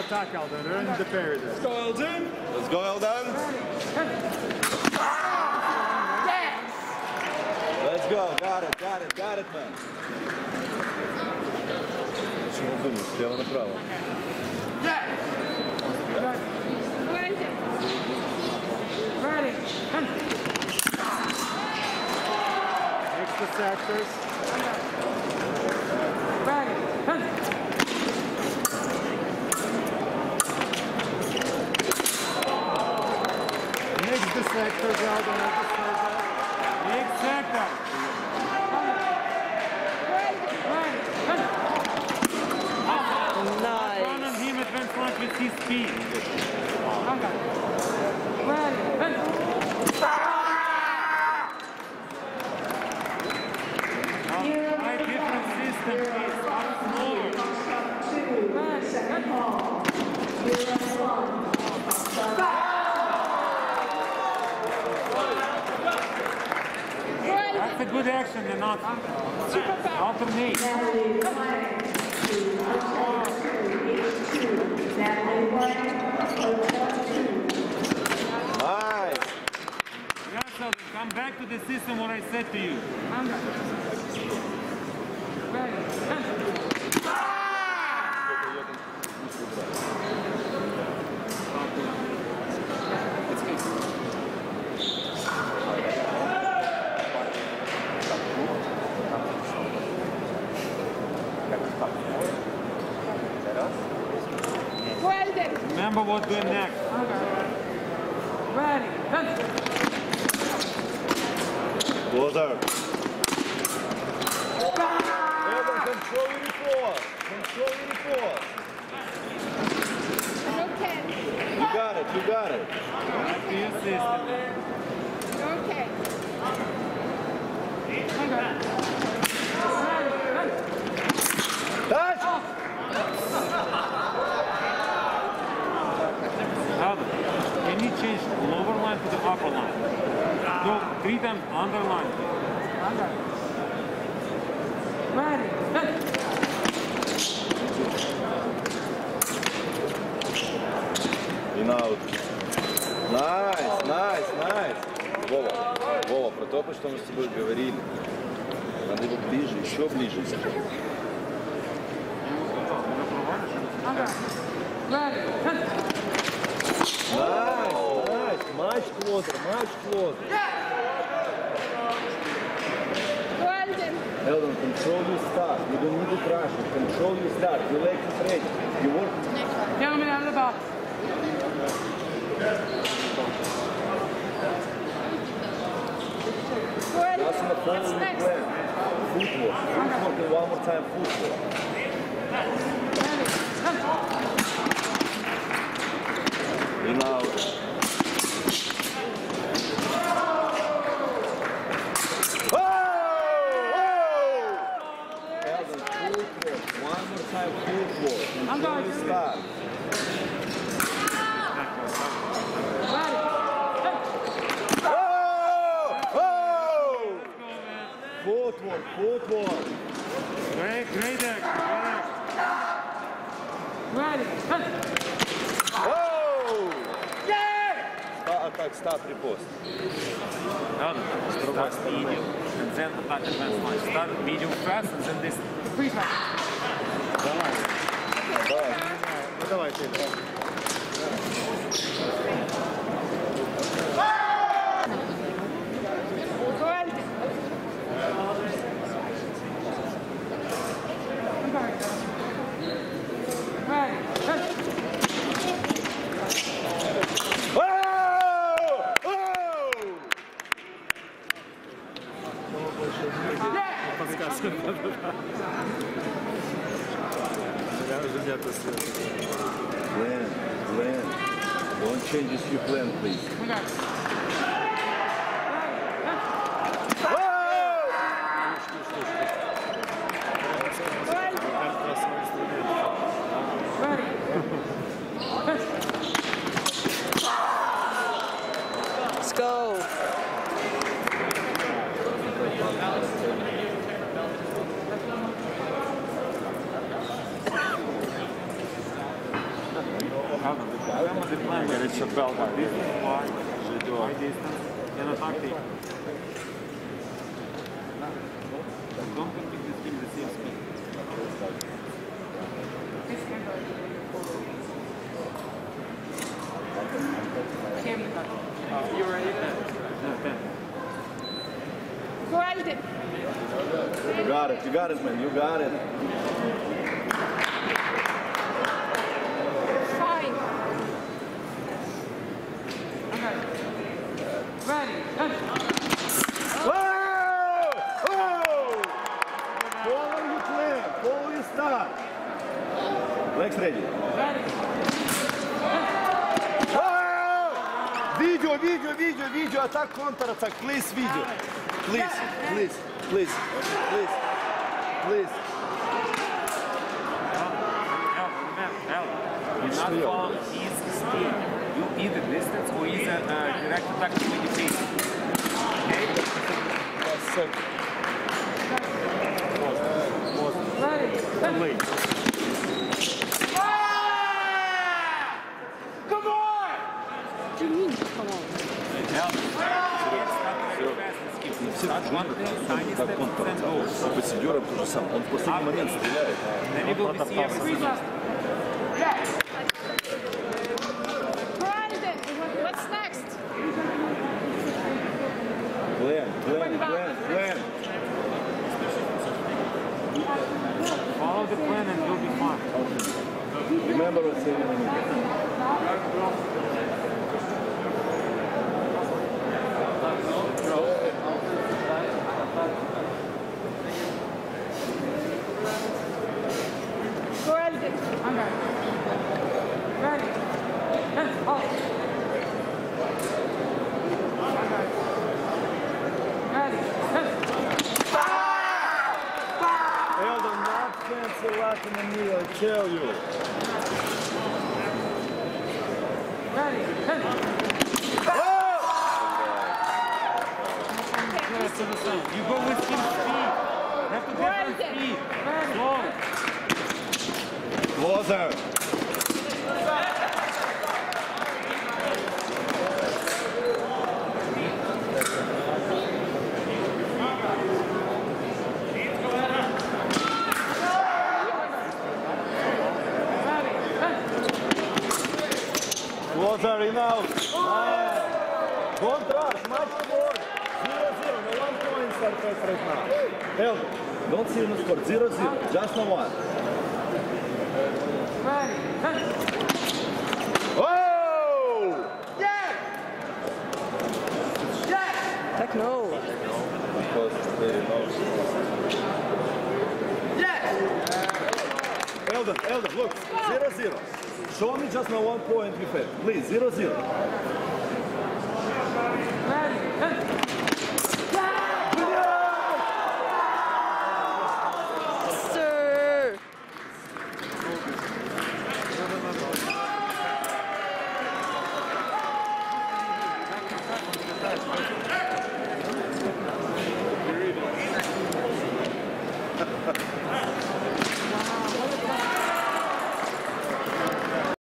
attack, Eldon. Earn the parry there. Let's go, Eldon. Let's go, Eldon. Let's go. Got it, got it, got it, man. Чему думаешь? Слева направо. Mix the sectors. Mix With his different system, please. Start slower. That's a good action, you're not. Alternate. Nice. Yes, come back to the system what I said to you. Remember what's going next. Closer. Elden, control your force. Control your force. You got it, you got it. Back to your То, что мы с тобой говорили. Надо его ближе, еще ближе. Найс, найс. Much closer, much closer. Eldon, control your start. You don't need to crash. Control your start. Your legs is ready. You work Gentlemen, out of the box. Just in the following. Footwork. Footwork one more time. Fútbol, fútbol. Greg, Greg, Greg. Ready, Воу! А так, став репост. Done. С другой Start стороны. medium and then back advance line. Start medium fast and then this. Давай. Давай. Ну давай, Федя. is the? Plan, plan. Don't change your plan, please. the plan. It's a belt. This is why distance. Don't compete the same speed. You got it. You got it, man. You got it. Attack, counter attack, please, video. Please, please, please, please, please. Hell, man, hell. You not Still. follow his speed. You either distance or either uh, direct attack to meditation. Okay? Ready. Late. Все Start one почему thing, tiny так steps, контр then go. С Пассидером то же самое. Он в последний момент стреляет. Then you will be see everything. Squeeze left. Yes. Brandon, what's next? Плен, плен, плен, плен. Follow the plan and you'll be fine. Remember what's in the knee, I tell you. Ready. Yes. Yes, to the side. You go with him speed. You have to different speed. Slow. Closer. Ready. Yes. Closer in out. Nice. Don't rush, much more. Zero, zero. No one point start pass now. Elden, don't see no score. Zero, zero. Just no one. Ready. Yes. Yes. Yes. Heck no. Because. Yes. Elden, Elden, look. Zero, zero. Show me just no one point defense. Please, zero, zero. Ready.